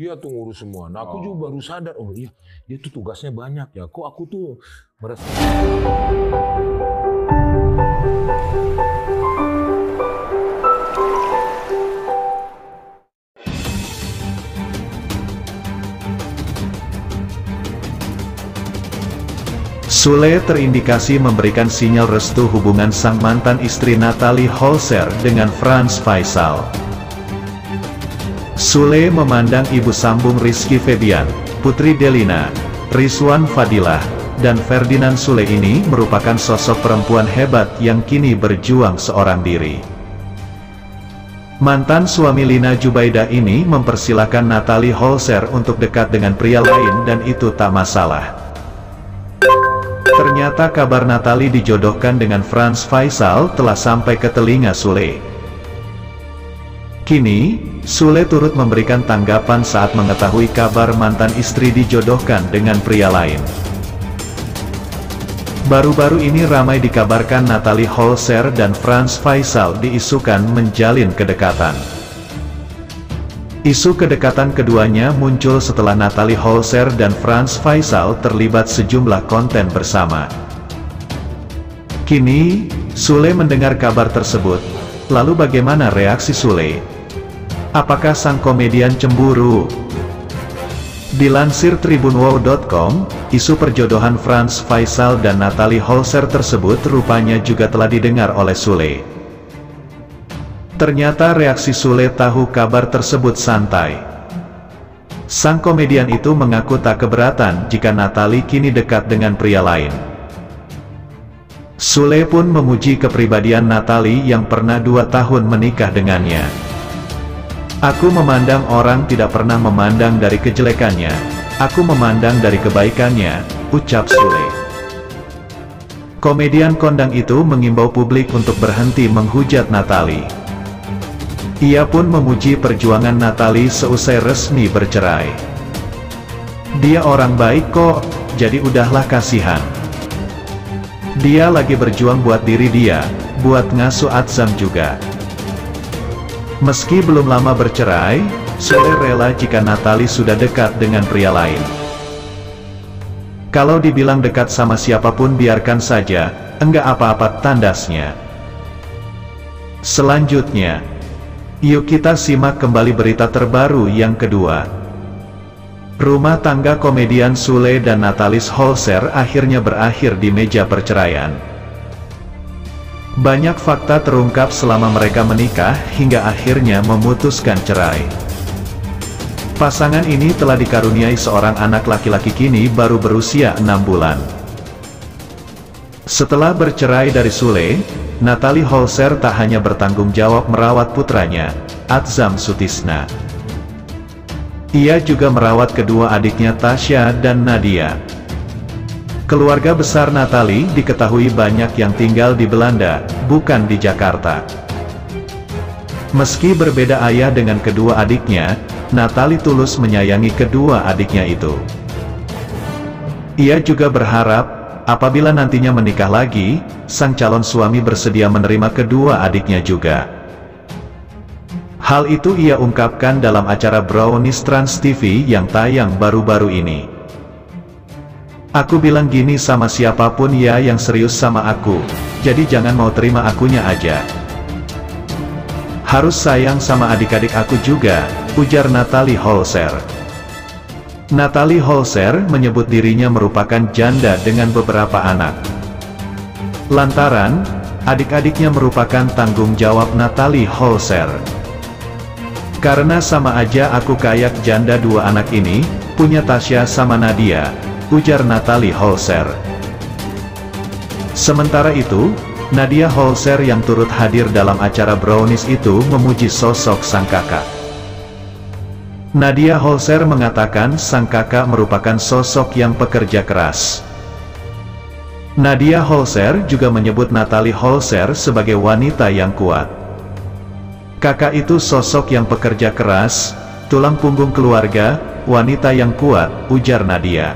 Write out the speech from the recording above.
Dia tuh ngurus semua. Nah, aku Oh. juga baru sadar, oh iya, dia tuh tugasnya banyak ya. Kok aku tuh merasa Sule terindikasi memberikan sinyal restu hubungan sang mantan istri Natalie Holzer dengan Franz Faisal. Sule memandang ibu sambung Rizky Febian, Putri Delina, Rizwan Fadilah, dan Ferdinand Sule ini merupakan sosok perempuan hebat yang kini berjuang seorang diri. Mantan suami Lina Jubaida ini mempersilahkan Natalie Holzer untuk dekat dengan pria lain dan itu tak masalah. Ternyata kabar Natali dijodohkan dengan Franz Faisal telah sampai ke telinga Sule. Kini, Sule turut memberikan tanggapan saat mengetahui kabar mantan istri dijodohkan dengan pria lain. Baru-baru ini ramai dikabarkan Natalie Holzer dan Franz Faisal diisukan menjalin kedekatan. Isu kedekatan keduanya muncul setelah Natalie Holzer dan Franz Faisal terlibat sejumlah konten bersama. Kini, Sule mendengar kabar tersebut. Lalu bagaimana reaksi Sule? Apakah sang komedian cemburu? Dilansir tribunwow.com, isu perjodohan Franz Faisal dan Natalie Holzer tersebut rupanya juga telah didengar oleh Sule. Ternyata reaksi Sule tahu kabar tersebut santai. Sang komedian itu mengaku tak keberatan jika Natalie kini dekat dengan pria lain. Sule pun memuji kepribadian Natalie yang pernah dua tahun menikah dengannya. Aku memandang orang tidak pernah memandang dari kejelekannya, aku memandang dari kebaikannya, ucap Sule. Komedian kondang itu mengimbau publik untuk berhenti menghujat Natalie. Ia pun memuji perjuangan Natalie seusai resmi bercerai. Dia orang baik kok, jadi udahlah kasihan. Dia lagi berjuang buat diri dia, buat ngasuh Atzam juga. Meski belum lama bercerai, Sule rela jika Natalie sudah dekat dengan pria lain. Kalau dibilang dekat sama siapa pun biarkan saja, enggak apa-apa tandasnya. Selanjutnya, Yuk kita simak kembali berita terbaru yang kedua. Rumah tangga komedian Sule dan Natalis Holzer akhirnya berakhir di meja perceraian. Banyak fakta terungkap selama mereka menikah hingga akhirnya memutuskan cerai. Pasangan ini telah dikaruniai seorang anak laki-laki kini baru berusia 6 bulan. Setelah bercerai dari Sule, Natalie Holzer tak hanya bertanggung jawab merawat putranya, Atzam Sutisna. Ia juga merawat kedua adiknya Tasya dan Nadia. Keluarga besar Natalie diketahui banyak yang tinggal di Belanda, bukan di Jakarta. Meski berbeda ayah dengan kedua adiknya, Natalie tulus menyayangi kedua adiknya itu. Ia juga berharap Apabila nantinya menikah lagi, sang calon suami bersedia menerima kedua adiknya juga. Hal itu ia ungkapkan dalam acara Brownies Trans TV yang tayang baru-baru ini. Aku bilang gini sama siapa pun ya yang serius sama aku, jadi jangan mau terima akunya aja. Harus sayang sama adik-adik aku juga, ujar Natalie Holzer. Natalie Holzer menyebut dirinya merupakan janda dengan beberapa anak. Lantaran, adik-adiknya merupakan tanggung jawab Natalie Holzer. Karena sama aja aku kayak janda dua anak ini, punya Tasya sama Nadia, ujar Natalie Holzer. Sementara itu, Nadia Holzer yang turut hadir dalam acara Brownies itu memuji sosok sang kakak. Nadia Holzer mengatakan sang kakak merupakan sosok yang pekerja keras. Nadia Holzer juga menyebut Natalie Holzer sebagai wanita yang kuat. Kakak itu sosok yang pekerja keras, tulang punggung keluarga, wanita yang kuat, ujar Nadia.